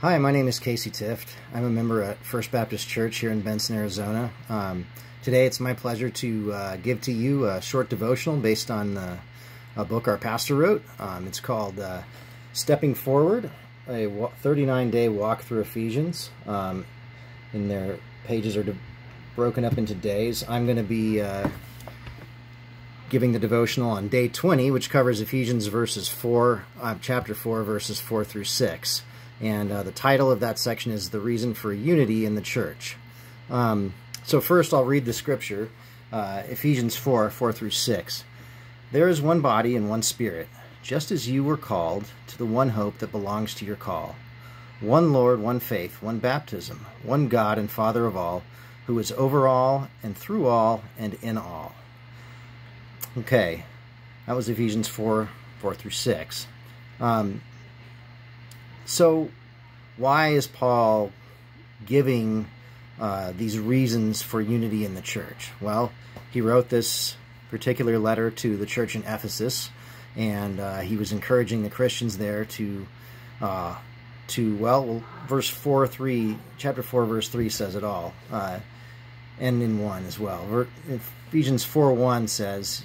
Hi, my name is Casey Tift. I'm a member at First Baptist Church here in Benson, Arizona. Um, today it's my pleasure to uh, give to you a short devotional based on the, a book our pastor wrote. Um, it's called uh, Stepping Forward, a 39-day walk through Ephesians. Um, and their pages are broken up into days. I'm going to be uh, giving the devotional on day 20, which covers Ephesians verses 4, uh, chapter 4, verses 4 through 6. And uh, the title of that section is The Reason for Unity in the Church. Um, so first I'll read the scripture, uh, Ephesians 4, 4 through 6. There is one body and one spirit, just as you were called to the one hope that belongs to your call. One Lord, one faith, one baptism, one God and Father of all, who is over all and through all and in all. Okay, that was Ephesians 4, 4 through 6. Um, so, why is Paul giving uh, these reasons for unity in the church? Well, he wrote this particular letter to the church in Ephesus, and uh, he was encouraging the Christians there to, uh, to well, verse four, three, chapter four, verse three says it all, uh, and in one as well. Ephesians four one says,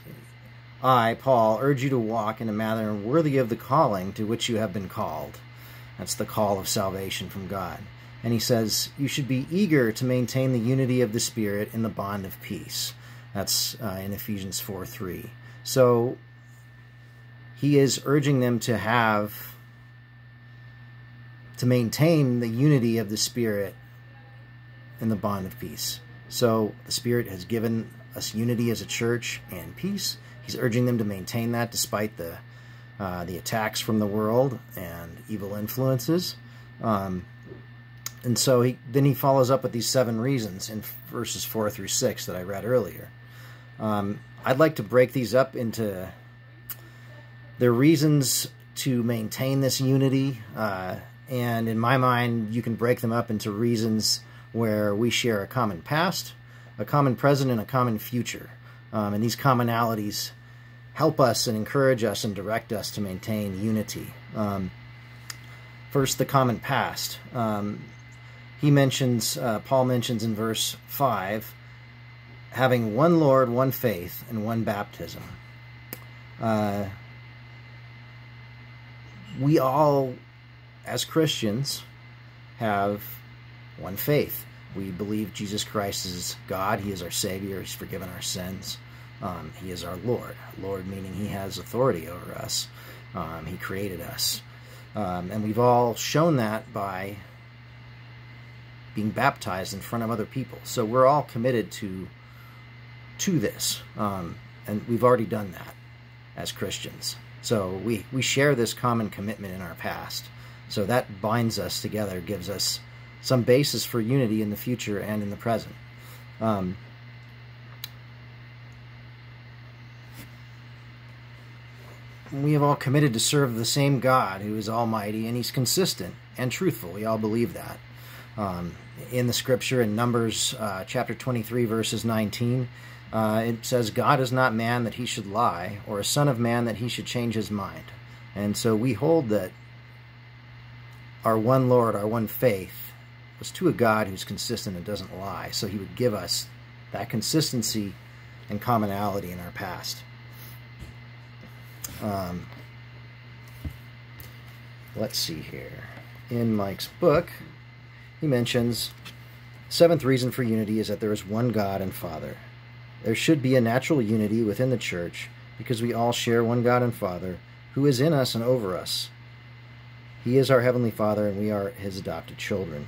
"I, Paul, urge you to walk in a manner worthy of the calling to which you have been called." That's the call of salvation from God. And he says, You should be eager to maintain the unity of the Spirit in the bond of peace. That's uh, in Ephesians 4 3. So he is urging them to have, to maintain the unity of the Spirit in the bond of peace. So the Spirit has given us unity as a church and peace. He's urging them to maintain that despite the uh, the attacks from the world and evil influences. Um, and so he then he follows up with these seven reasons in verses four through six that I read earlier. Um, I'd like to break these up into their reasons to maintain this unity, uh, and in my mind, you can break them up into reasons where we share a common past, a common present, and a common future. Um, and these commonalities help us and encourage us and direct us to maintain unity. Um, first, the common past. Um, he mentions, uh, Paul mentions in verse 5, having one Lord, one faith, and one baptism. Uh, we all, as Christians, have one faith. We believe Jesus Christ is God. He is our Savior. He's forgiven our sins. Um, he is our Lord. Lord meaning he has authority over us. Um, he created us. Um, and we've all shown that by being baptized in front of other people. So we're all committed to to this. Um, and we've already done that as Christians. So we, we share this common commitment in our past. So that binds us together, gives us some basis for unity in the future and in the present. Um, we have all committed to serve the same God who is almighty and he's consistent and truthful. We all believe that. Um, in the scripture in Numbers uh, chapter 23, verses 19, uh, it says, God is not man that he should lie, or a son of man that he should change his mind. And so we hold that our one Lord, our one faith, was to a God who's consistent and doesn't lie. So he would give us that consistency and commonality in our past. Um, let's see here. In Mike's book, he mentions seventh reason for unity is that there is one God and Father. There should be a natural unity within the church because we all share one God and Father who is in us and over us. He is our Heavenly Father and we are His adopted children.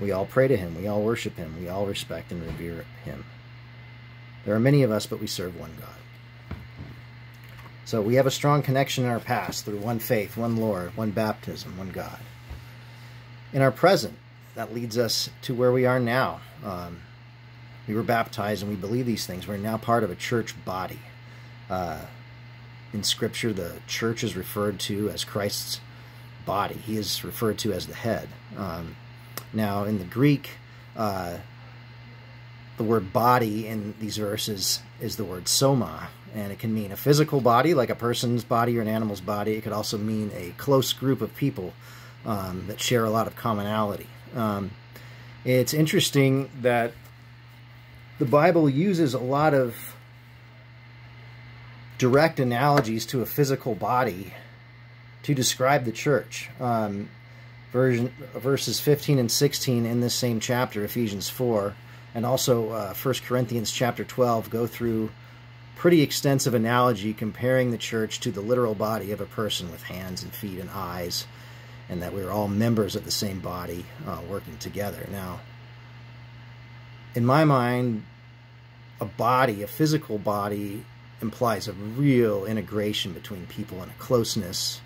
We all pray to Him, we all worship Him, we all respect and revere Him. There are many of us, but we serve one God. So we have a strong connection in our past through one faith, one Lord, one baptism, one God. In our present, that leads us to where we are now. Um, we were baptized and we believe these things. We're now part of a church body. Uh, in Scripture, the church is referred to as Christ's body. He is referred to as the head. Um, now, in the Greek, uh, the word body in these verses is the word soma, and it can mean a physical body, like a person's body or an animal's body. It could also mean a close group of people, um, that share a lot of commonality. Um, it's interesting that the Bible uses a lot of direct analogies to a physical body to describe the church. Um, version, verses 15 and 16 in this same chapter, Ephesians 4, and also uh, 1 Corinthians chapter 12 go through pretty extensive analogy comparing the church to the literal body of a person with hands and feet and eyes, and that we're all members of the same body uh, working together. Now, in my mind, a body, a physical body, implies a real integration between people and a closeness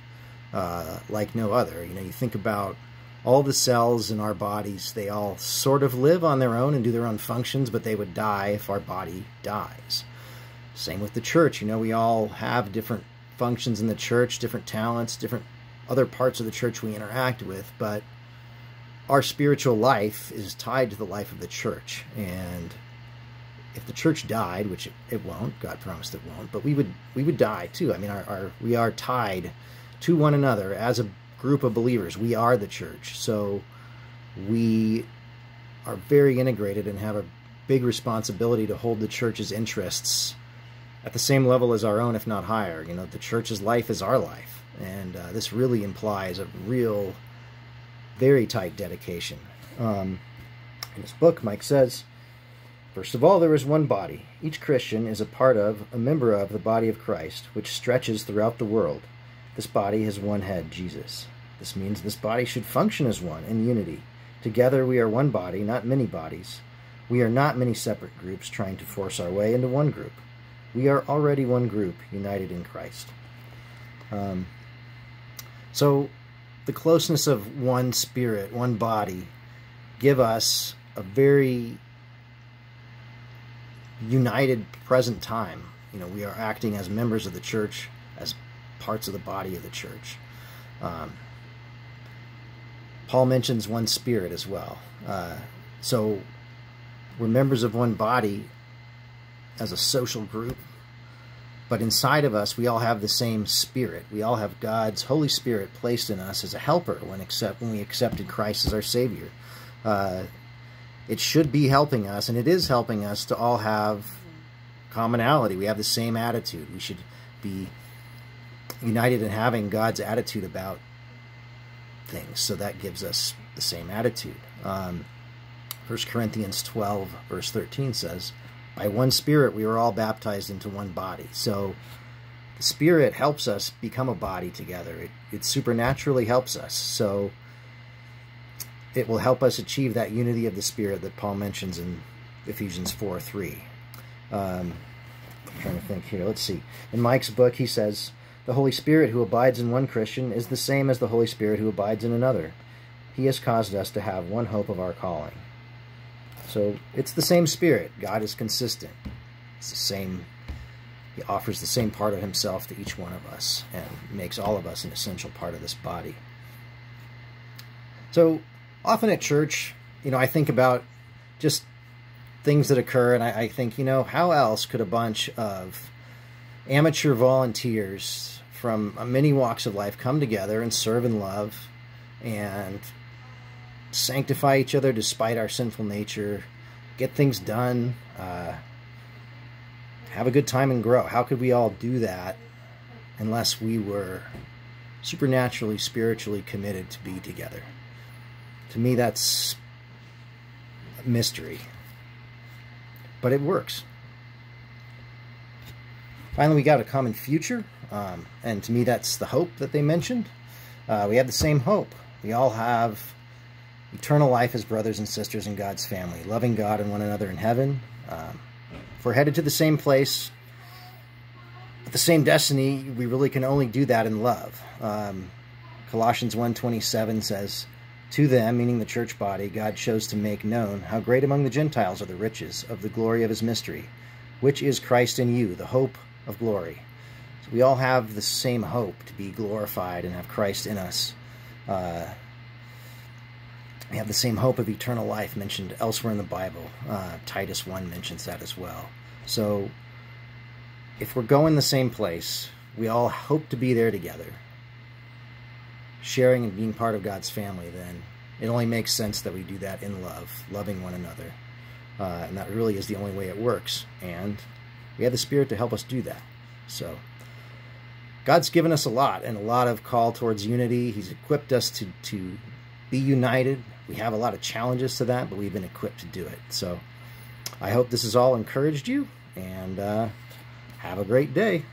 uh, like no other. You know, you think about all the cells in our bodies, they all sort of live on their own and do their own functions, but they would die if our body dies. Same with the church. You know, we all have different functions in the church, different talents, different other parts of the church we interact with, but our spiritual life is tied to the life of the church. And if the church died, which it, won't, God promised it won't, but we would we would die too. I mean, our, our we are tied to one another as a group of believers. We are the church, so we are very integrated and have a big responsibility to hold the church's interests at the same level as our own, if not higher. You know, the church's life is our life, and uh, this really implies a real, very tight dedication. Um, in his book, Mike says, First of all, there is one body. Each Christian is a part of, a member of the body of Christ, which stretches throughout the world. This body has one head, Jesus. This means this body should function as one, in unity. Together we are one body, not many bodies. We are not many separate groups trying to force our way into one group. We are already one group, united in Christ. Um, so, the closeness of one spirit, one body, give us a very united present time. You know, we are acting as members of the church, as parts of the body of the church. Um, Paul mentions one spirit as well. Uh, so we're members of one body as a social group, but inside of us, we all have the same spirit. We all have God's Holy Spirit placed in us as a helper when accept when we accepted Christ as our Savior. Uh, it should be helping us, and it is helping us to all have commonality. We have the same attitude. We should be united in having God's attitude about things. So that gives us the same attitude. Um, 1 Corinthians 12, verse 13 says, By one Spirit we are all baptized into one body. So the Spirit helps us become a body together. It, it supernaturally helps us. So it will help us achieve that unity of the Spirit that Paul mentions in Ephesians 4 3. Um, I'm trying to think here. Let's see. In Mike's book, he says, the Holy Spirit who abides in one Christian is the same as the Holy Spirit who abides in another. He has caused us to have one hope of our calling. So it's the same Spirit. God is consistent. It's the same. He offers the same part of himself to each one of us and makes all of us an essential part of this body. So often at church, you know, I think about just things that occur and I, I think, you know, how else could a bunch of amateur volunteers from many walks of life come together and serve in love and sanctify each other despite our sinful nature, get things done, uh, have a good time and grow. How could we all do that unless we were supernaturally, spiritually committed to be together? To me, that's a mystery. But it works. Finally, we got a common future, um, and to me that's the hope that they mentioned. Uh, we have the same hope. We all have eternal life as brothers and sisters in God's family, loving God and one another in heaven. Um, if we're headed to the same place, with the same destiny, we really can only do that in love. Um, Colossians 1.27 says, To them, meaning the church body, God chose to make known how great among the Gentiles are the riches of the glory of his mystery, which is Christ in you, the hope of glory. So we all have the same hope to be glorified and have Christ in us. Uh, we have the same hope of eternal life mentioned elsewhere in the Bible. Uh, Titus 1 mentions that as well. So if we're going the same place, we all hope to be there together. sharing and being part of God's family, then it only makes sense that we do that in love, loving one another. Uh, and that really is the only way it works. And we have the Spirit to help us do that. So, God's given us a lot and a lot of call towards unity. He's equipped us to, to be united. We have a lot of challenges to that, but we've been equipped to do it. So, I hope this has all encouraged you and uh, have a great day.